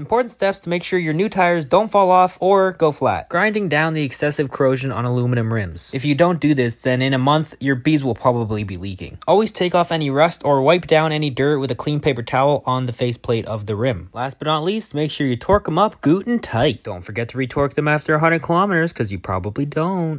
Important steps to make sure your new tires don't fall off or go flat. Grinding down the excessive corrosion on aluminum rims. If you don't do this, then in a month, your beads will probably be leaking. Always take off any rust or wipe down any dirt with a clean paper towel on the faceplate of the rim. Last but not least, make sure you torque them up good and tight. Don't forget to retorque them after 100 kilometers because you probably don't.